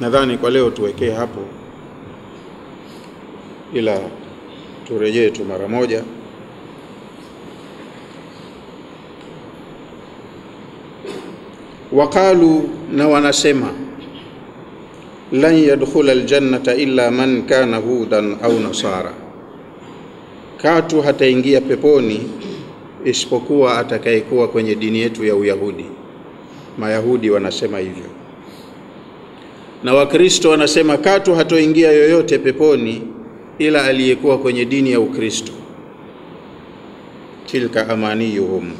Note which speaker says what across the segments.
Speaker 1: nadhani kwa leo tuwekee hapo, ila turejee tu mara moja. Waqalu, na wanasema lan yadkhula aljannata illa man kana hudan au nasara, katu hataingia peponi isipokuwa atakayekuwa kwenye dini yetu ya Uyahudi. Mayahudi wanasema hivyo, na Wakristo wanasema katu hatoingia yoyote peponi ila aliyekuwa kwenye dini ya Ukristo. Tilka amaniyuhum,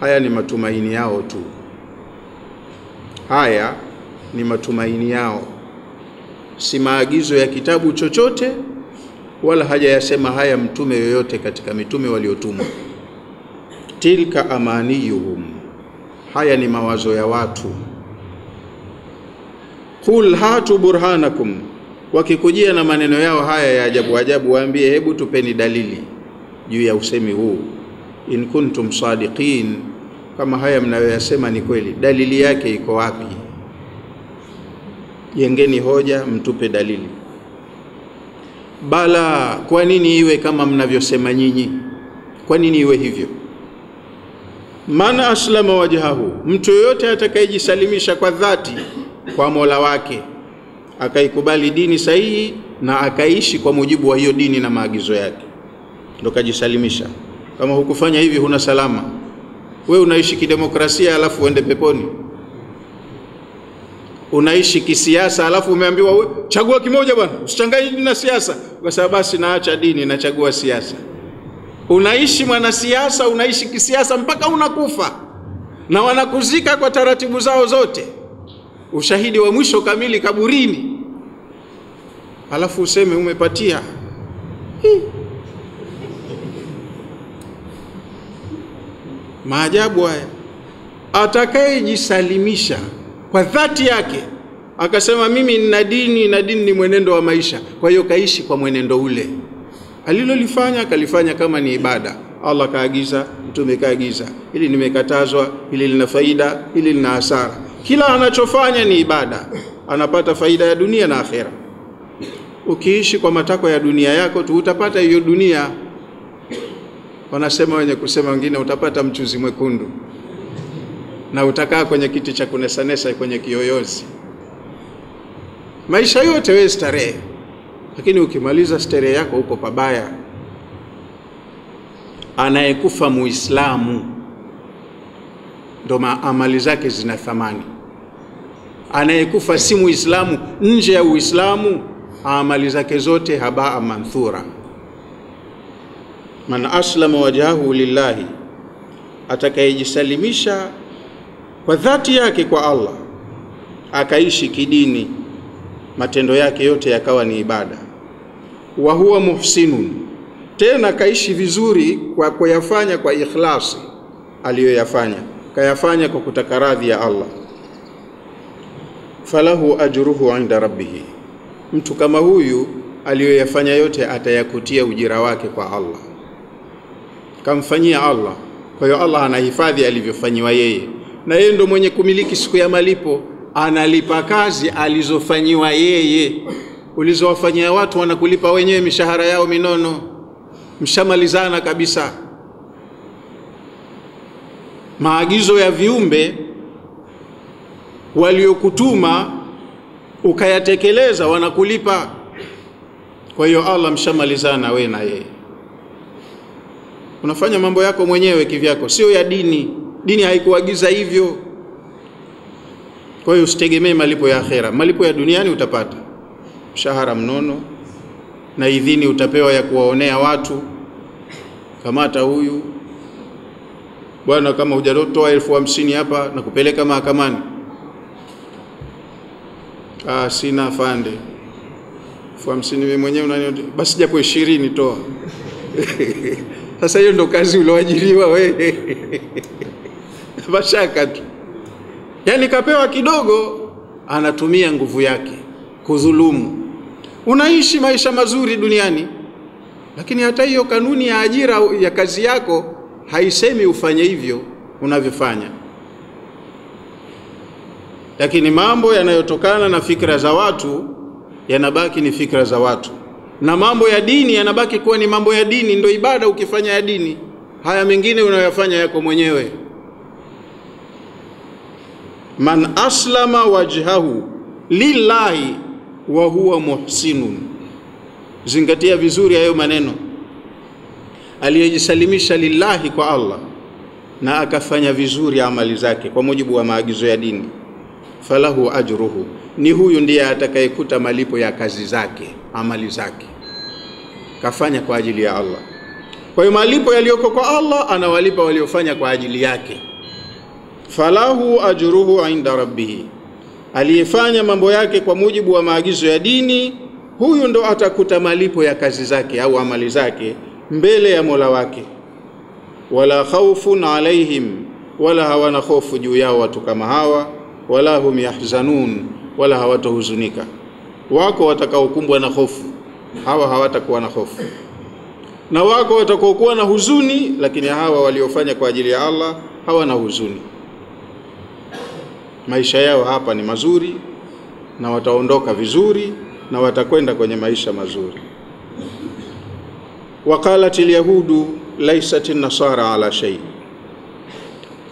Speaker 1: haya ni matumaini yao tu, haya ni matumaini yao, si maagizo ya kitabu chochote, wala hajayasema haya mtume yoyote katika mitume waliotumwa. Tilka amaniyuhum, haya ni mawazo ya watu. Qul hatu burhanakum, wakikujia na maneno yao haya ya ajabu ajabu, waambie hebu tupeni dalili juu ya usemi huu, in kuntum sadiqin, kama haya mnayoyasema ni kweli, dalili yake iko wapi? Jengeni hoja, mtupe dalili. Bala, kwa nini iwe kama mnavyosema nyinyi? Kwa nini iwe hivyo? Man aslama wajhahu, mtu yoyote atakayejisalimisha kwa dhati kwa Mola wake akaikubali dini sahihi na akaishi kwa mujibu wa hiyo dini na maagizo yake, ndo kajisalimisha. Kama hukufanya hivi, huna salama. We unaishi kidemokrasia alafu uende peponi? Unaishi kisiasa alafu umeambiwa we, chagua kimoja bwana, usichanganye dini na siasa. Sababu basi naacha dini, nachagua siasa. Unaishi mwanasiasa, unaishi kisiasa mpaka unakufa, na wanakuzika kwa taratibu zao zote ushahidi wa mwisho kamili kaburini, alafu useme umepatia. Maajabu haya. Atakayejisalimisha kwa dhati yake akasema mimi nina dini na dini ni mwenendo wa maisha, kwa hiyo kaishi kwa mwenendo ule alilolifanya, akalifanya kama ni ibada. Allah kaagiza, mtume kaagiza, hili nimekatazwa, hili lina faida, hili lina hasara kila anachofanya ni ibada, anapata faida ya dunia na akhera. Ukiishi kwa matakwa ya dunia yako tu utapata hiyo dunia. Wanasema wenye kusema wengine, utapata mchuzi mwekundu na utakaa kwenye kiti cha kunesanesa kwenye kiyoyozi maisha yote, wewe starehe, lakini ukimaliza starehe yako uko pabaya. Anayekufa Muislamu ndo amali zake zina thamani. Anayekufa si Muislamu, nje ya Uislamu, amali zake zote habaa manthura. Man aslama wajhahu lillahi, atakayejisalimisha kwa dhati yake kwa Allah, akaishi kidini, matendo yake yote yakawa ni ibada. Wa huwa muhsinun, tena kaishi vizuri kwa kuyafanya kwa ikhlasi aliyoyafanya kayafanya kwa kutaka radhi ya Allah, falahu ajruhu inda rabbihi, mtu kama huyu aliyoyafanya yote atayakutia ujira wake kwa Allah, kamfanyia Allah. Kwa hiyo Allah anahifadhi alivyofanyiwa yeye, na yeye ndo mwenye kumiliki siku ya malipo, analipa kazi alizofanyiwa yeye. Ulizowafanyia watu wanakulipa wenyewe mishahara yao minono, mshamalizana kabisa maagizo ya viumbe waliokutuma ukayatekeleza, wanakulipa. Kwa hiyo Allah mshamalizana we na yeye, unafanya mambo yako mwenyewe kivyako, sio ya dini. Dini haikuagiza hivyo. Kwa hiyo usitegemee malipo ya akhera. Malipo ya duniani utapata mshahara mnono na idhini utapewa ya kuwaonea watu, kamata huyu bwana, kama hujatoa elfu hamsini hapa na kupeleka mahakamani. Ah, sina afande, elfu hamsini mimi mwenyewe unani, basi japo ishirini toa. Sasa hiyo ndo kazi ulioajiriwa wewe mashaka tu, yaani kapewa kidogo, anatumia nguvu yake kudhulumu. Unaishi maisha mazuri duniani, lakini hata hiyo kanuni ya ajira ya kazi yako haisemi ufanye hivyo unavyofanya. lakini mambo yanayotokana na fikra za watu yanabaki ni fikra za watu, na mambo ya dini yanabaki kuwa ni mambo ya dini. Ndio ibada ukifanya ya dini, haya mengine unayoyafanya yako mwenyewe. Man aslama wajhahu lillahi wa huwa muhsinun, zingatia vizuri hayo maneno, aliyejisalimisha lillahi kwa Allah na akafanya vizuri amali zake kwa mujibu wa maagizo ya dini, falahu ajruhu, ni huyu ndiye atakayekuta malipo ya kazi zake, amali zake, kafanya kwa ajili ya Allah. Kwa hiyo malipo yaliyoko kwa Allah anawalipa waliofanya kwa ajili yake. Falahu ajruhu inda rabbihi, aliyefanya mambo yake kwa mujibu wa maagizo ya dini, huyu ndo atakuta malipo ya kazi zake au amali zake mbele ya Mola wake wala khaufun alaihim, wala hawana hofu juu yao watu kama hawa, wala hum yahzanun, wala hawatohuzunika. Wako watakaokumbwa na hofu, hawa hawatakuwa na hofu, na wako watakaokuwa na huzuni, lakini hawa waliofanya kwa ajili ya Allah hawana huzuni. Maisha yao hapa ni mazuri, na wataondoka vizuri, na watakwenda kwenye maisha mazuri. Waqalat alyahudu laisat nasara ala shay,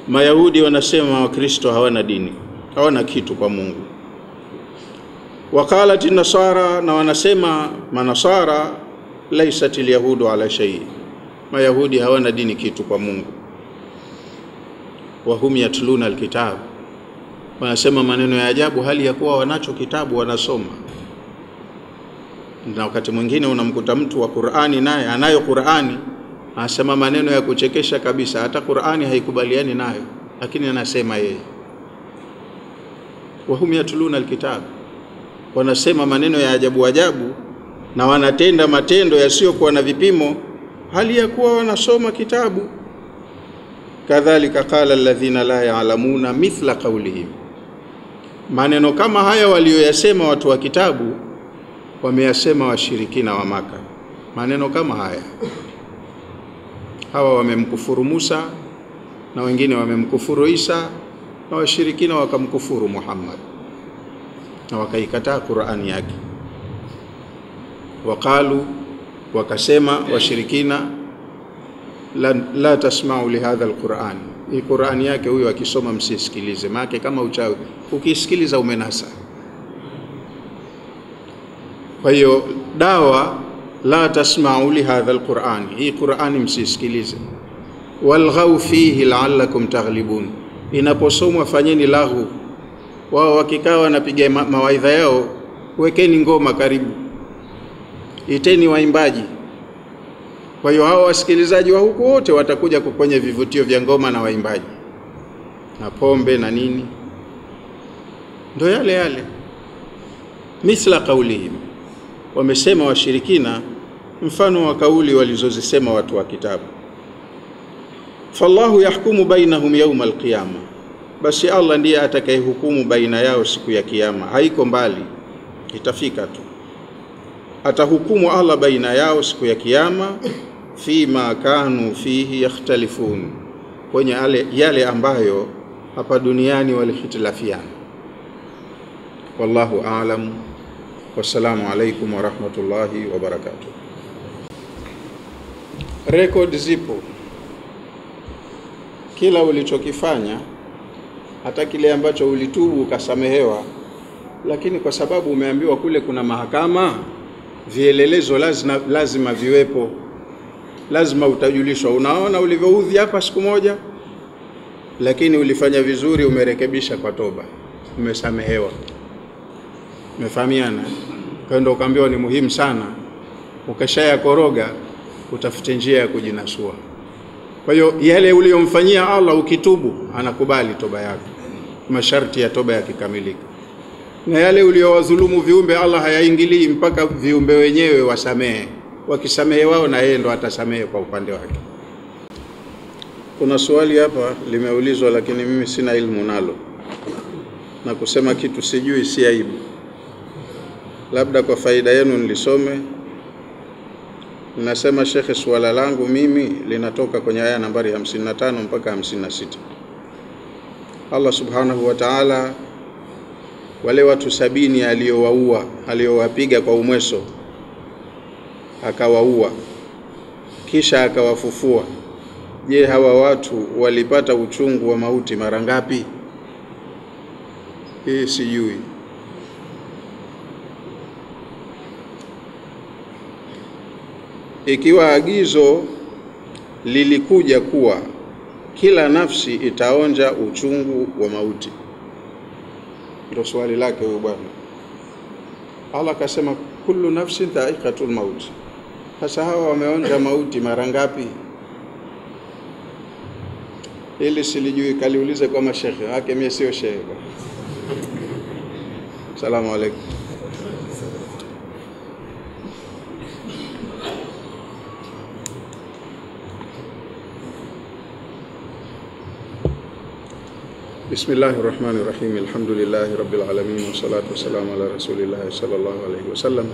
Speaker 1: Mayahudi wanasema Wakristo hawana dini, hawana kitu kwa Mungu. Waqalat nasara, na wanasema manasara laisat alyahudu ala shay, Mayahudi hawana dini kitu kwa Mungu. Wahum yatluna alkitabu, wanasema maneno ya ajabu, hali ya kuwa wanacho kitabu wanasoma na wakati mwingine unamkuta mtu wa Qur'ani naye anayo Qur'ani anasema maneno ya kuchekesha kabisa, hata Qur'ani haikubaliani nayo, lakini anasema yeye. Wahum yatuluna alkitab, wanasema maneno ya ajabu ajabu na wanatenda matendo yasiyokuwa na vipimo, hali ya kuwa wanasoma kitabu. Kadhalika qala alladhina la ya'lamuna mithla qawlihim, maneno kama haya walioyasema watu wa kitabu wameyasema washirikina wa Maka, maneno kama haya. Hawa wamemkufuru Musa na wengine wamemkufuru Isa na washirikina wakamkufuru Muhammad. Na wakaikataa Qur'ani yake. Waqalu, wakasema washirikina, la, la tasma'u lihadha alquran, hii Qur'ani yake huyo akisoma msisikilize, maana kama uchawi, ukisikiliza umenasa kwa hiyo dawa, la tasma'u li hadha alquran, hii Qurani msisikilize. Walghau fihi la'allakum taghlibun, inaposomwa fanyeni lahu. Wao wakikaa wanapiga ma mawaidha yao, wekeni ngoma karibu, iteni waimbaji. Kwa hiyo hao wasikilizaji wa huku wote watakuja kwenye vivutio vya ngoma na waimbaji. Na pombe na nini, ndo yale yale, mithla qaulihim wamesema washirikina mfano wa kauli walizozisema watu wa kitabu. Fallahu yahkumu bainahum yauma alqiyama, basi Allah ndiye atakayehukumu baina yao siku ya Kiyama. Haiko mbali, itafika tu, atahukumu Allah baina yao siku ya Kiyama, fima kanu fihi yakhtalifun, kwenye ale, yale ambayo hapa duniani walihitilafiana. Wallahu a'lam. Wassalamu alaikum warahmatullahi wabarakatuh. Rekodi zipo, kila ulichokifanya, hata kile ambacho ulitubu ukasamehewa, lakini kwa sababu umeambiwa kule kuna mahakama, vielelezo lazima, lazima viwepo, lazima utajulishwa. Unaona ulivyoudhi hapa siku moja, lakini ulifanya vizuri, umerekebisha kwa toba, umesamehewa. Umefahamiana? Kwa ukaambiwa ni muhimu sana, ukishayakoroga utafute njia ya kujinasua. Kwa hiyo yale uliyomfanyia Allah ukitubu, anakubali toba yako, masharti ya toba yakikamilika. Na yale uliyowadhulumu viumbe, Allah hayaingilii mpaka viumbe wenyewe wasamehe. Wakisamehe wao, na yeye ndo atasamehe kwa upande wake. Kuna swali hapa limeulizwa, lakini mimi sina ilmu nalo, na kusema kitu sijui si aibu labda kwa faida yenu nilisome. Nasema shekhe, suala langu mimi linatoka kwenye aya nambari 55 mpaka 56. Allah subhanahu wa ta'ala wale watu sabini aliowaua aliowapiga kwa umweso akawaua kisha akawafufua je hawa watu walipata uchungu wa mauti mara ngapi hii sijui ikiwa agizo lilikuja kuwa kila nafsi itaonja uchungu wa mauti. Ndio swali lake huyo bwana. Allah akasema kullu nafsin dha'iqatul maut. Sasa hawa wameonja mauti mara ngapi? Ili silijui kaliulize kwa mashekhe wake mimi sio shehe. Salamu alaykum بسم الله الرحمن الرحيم الحمد لله رب العالمين والصلاة والسلام على رسول الله صلى الله عليه وسلم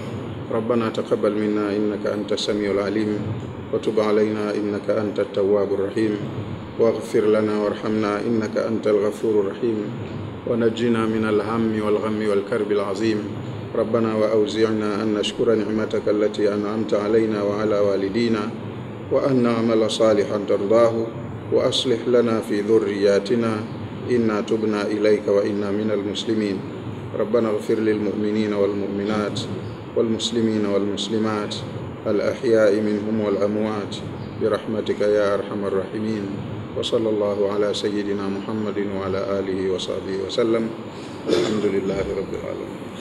Speaker 1: ربنا تقبل منا إنك أنت السميع العليم وتب علينا إنك أنت التواب الرحيم واغفر لنا وارحمنا إنك أنت الغفور الرحيم ونجنا من الهم والغم والكرب العظيم ربنا وأوزعنا أن نشكر نعمتك التي أنعمت علينا وعلى والدينا وأن نعمل صالحا ترضاه وأصلح لنا في ذرياتنا إنا تبنا إليك وإنا من المسلمين. ربنا اغفر للمؤمنين والمؤمنات والمسلمين والمسلمات الأحياء منهم والأموات برحمتك يا أرحم الراحمين. وصلى الله على سيدنا محمد وعلى آله وصحبه وسلم. الحمد لله رب العالمين.